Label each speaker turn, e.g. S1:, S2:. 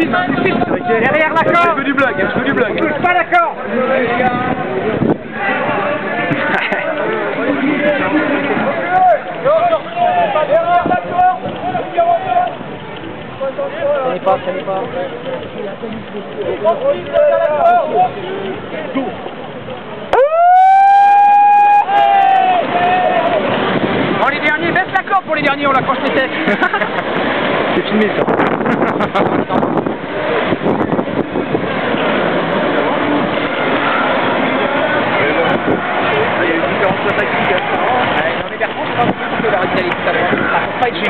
S1: Hein, Derrière la corde. Je veux du blague, je veux du blague. Touche pas la corde. Ça n'est pas, ça n'est pas. Les derniers, baisse la corde pour les derniers, on l'accroche les têtes. C'est
S2: filmé ça. fatigue. Euh,
S1: on est vers contre, on peut la rivalité tout à l'heure. Pas être.